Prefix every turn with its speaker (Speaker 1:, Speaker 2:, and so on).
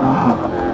Speaker 1: Ah.